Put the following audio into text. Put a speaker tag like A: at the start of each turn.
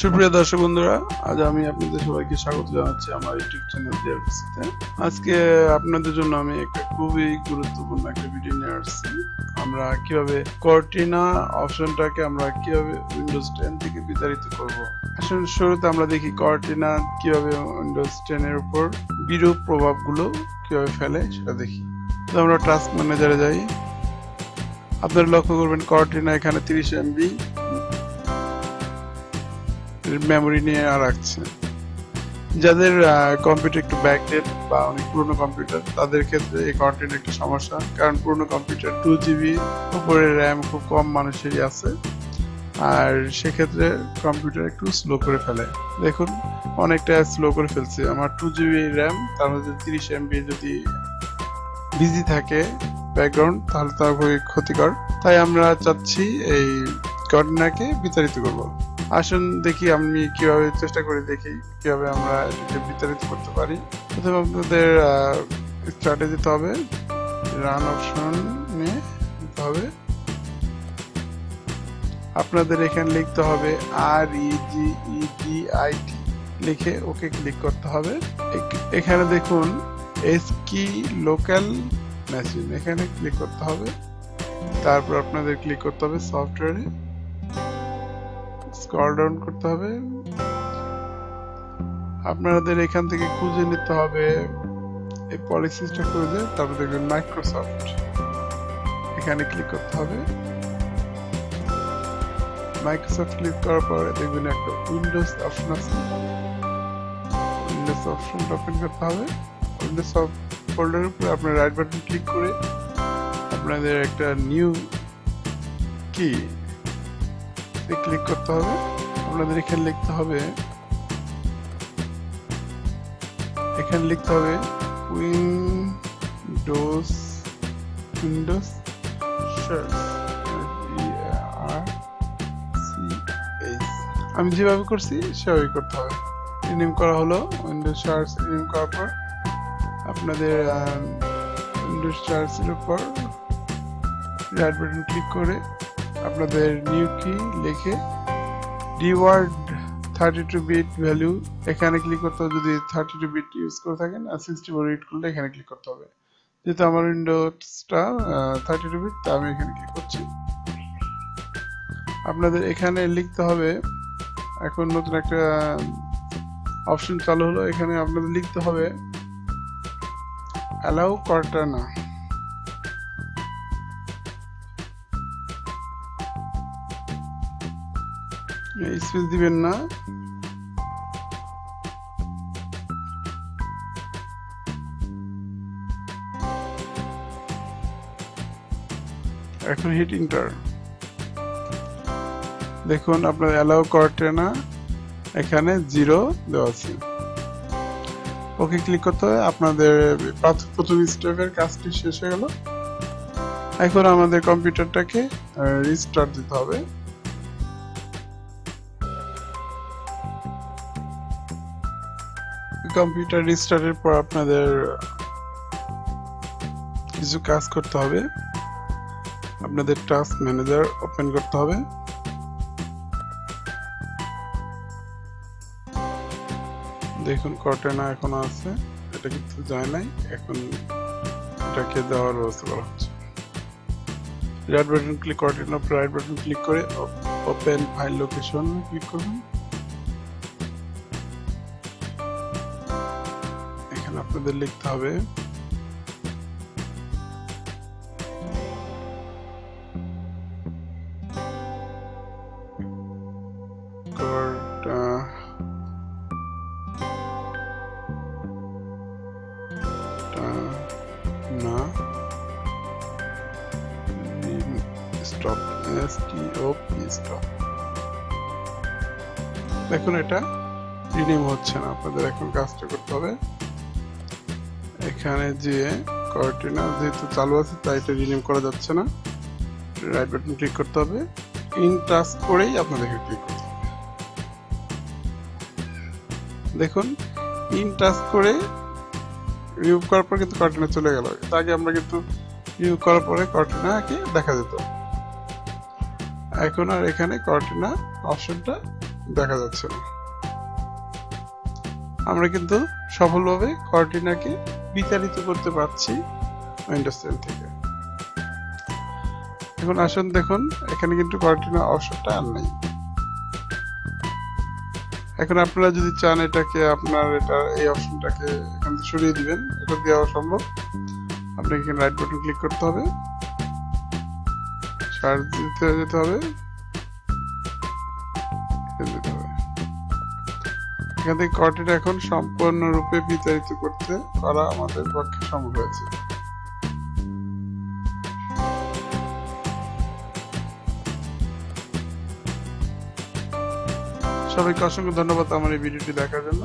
A: সুপ্রিয় দর্শক বন্ধুরা, আজ আমি আপনাদের সবাইকে স্বাগত জানাচ্ছি আমার ইউটিউব চ্যানেল ডিআরপিসিতে আজকে আপনাদের জন্য আমি একটা খুবই গুরুত্বপূর্ণ একটা ভিডিও নিয়ে আসছি। আমরা কীভাবে কর্টিনা অপশনটাকে আমরা কীভাবে উইন্ডোজ টেন থেকে বিতাড়িত করব। আসলে শুরুতে আমরা দেখি কর্টিনা কীভাবে উইন্ডোজ টেন এর উপর বিরূপ প্রভাবগুলো কীভাবে ফেলে সেটা দেখি। তো আমরা টাস্ক ম্যানেজারে যাই। আপনারা লক্ষ্য করবেন কর্টিনা এখানে তিরিশ এমবি মেমোরি নিয়ে রাখছে। যাদের কম্পিউটার একটু ব্যাকডেট বা অনেক পুরনো কম্পিউটার তাদের ক্ষেত্রে এই কন্টেন্ট একটা সমস্যা। কারণ পুরনো কম্পিউটার টু জিবি উপরে র্যাম খুব কম মানুষেরই আছে। আর সেক্ষেত্রে কম্পিউটার একটু স্লো করে ফেলে। দেখুন, অনেকটা স্লো করে ফেলছে। আমার টু জিবি র্যাম তার মধ্যে তিরিশ এমবি যদি বিজি থাকে ব্যাকগ্রাউন্ড তাহলে তা খুবই ক্ষতিকর। তাই আমরা চাচ্ছি এই কর্নাকে বিতাড়িত করব। আসুন দেখি আমি কীভাবে চেষ্টা করে, দেখি কীভাবে আমরা এটাকে বিতাড়িত করতে পারি। প্রথমে আপনাদের স্টার্টে যেতে হবে। রান অপশন নিয়ে দিতে হবে। আপনাদের এখানে লিখতে হবে আর ই জি ই ডি আই টি লিখে ওকে ক্লিক করতে হবে। এখানে দেখুন এস কি লোকাল মেশিন এখানে ক্লিক করতে হবে। তারপর আপনাদের ক্লিক করতে হবে সফটওয়্যারে স্ক্রল ডাউন করতে হবে। আপনাদের এখান থেকে খুঁজে নিতে হবে এই পলিসিসটা খুঁজে, তারপর দেখবেন মাইক্রোসফট এখানে ক্লিক করতে হবে। মাইক্রোসফট ক্লিক করার পরে দেখবেন একটা উইন্ডোজ অপশন আছে। উইন্ডোজ অপশনটা ওপেন করতে হবে। উইন্ডোজ ফোল্ডারের উপরে আপনার রাইট বাটন ক্লিক করে আপনাদের একটা নিউ কি ক্লিক করতে হবে। আপনাদের এখানে লিখতে হবে, এখানে লিখতে হবে উইন্ডোজ উইন্ডোজ আমি যেভাবে করছি সেভাবে করতে হবে। রিনিম করা হলো উইন্ডোজ সার্চ রিনিম করার পর আপনাদের উইন্ডোজ সার্চের উপর রাইট বাটন ক্লিক করে আপনাদের নিউ কি লিখে DWORD thirty two bit value এখানে ক্লিক করতে হবে যদি থার্টি টু বিট ইউজ করে থাকেন, আর সিক্সটি ফোর বিট করলে এখানে ক্লিক করতে হবে। যেহেতু আমার উইন্ডোজটা থার্টি টু বিট তা আমি এখানে ক্লিক করছি। আপনাদের এখানে লিখতে হবে, এখন নতুন একটা অপশন চালু হলো, এখানে আপনাদের লিখতে হবে অ্যালাউ কর্টানা স্পেস দিবেন না। এখন হিট ইন্টার দেখুন, আপনার অ্যালাউ করতে না, এখানে জিরো দেওয়া আছে। ওকে ক্লিক করতে হবে, আপনাদের প্রথম স্টেপের কাজটি শেষ হয়ে গেল। এখন আমাদের কম্পিউটারটাকে রিস্টার্ট দিতে হবে। কম্পিউটার রিস্টার্টের পর আপনাদের কিছু কাজ করতে হবে। আপনাদের টাস্ক ম্যানেজার ওপেন করতে হবে। দেখুন, কর্টেনা এখনও আছে। এটা কিন্তু যায় নাই। এখন এটাকে দেওয়ার ব্যবস্থা করা হচ্ছে। Right button click Cortana right button click করে ওপেন ফাইল লোকেশন ক্লিক করবেন এখানে আপনাদের লিখতে হবে। Stop stop. দেখুন এটা, রিনিম হচ্ছে না। আপনাদের এখন কাজটা করতে হবে। এখানে যে কর্টিনা যেহেতু চালু আছে, তাই এটা রিনিম করা যাচ্ছে না। রাইট বাটন ক্লিক করতে হবে। ইন টাচ করেই আপনাদেরকে ক্লিক করতে হবে। দেখুন ইন টাচ করে রিমুভ করার পর কিন্তু কর্টিনা চলে গেল। আগে আমরা কিন্তু রিমুভ করার পরে কর্টিনাকে দেখা যেত। এখন আর এখানে কর্টিনা অপশনটা দেখা যাচ্ছে না। আমরা কিন্তু সফলভাবে কর্টিনাকে বিতাড়িত করতে পারছি উইন্ডোজ টেন থেকে। এখন আসুন দেখুন, এখানে কিন্তু কর্টিনা অপশনটা আর নেই। এখন আপনারা যদি চান এটাকে আপনার এটা, এই অপশনটাকে এখান থেকে সরিয়ে দিবেন, এটা দেওয়া সম্ভব। আপনাকে এখানে রাইট বাটন ক্লিক করতে হবে। সার্চ দিতে যেতে হবে। দিতে হবে। থেকে কর্টিটা এখন সম্পূর্ণরূপে বিতাড়িত করতে করা আমাদের পক্ষে সম্ভব হয়েছে। সবাইকে অসংখ্য ধন্যবাদ আমার এই ভিডিওটি দেখার জন্য।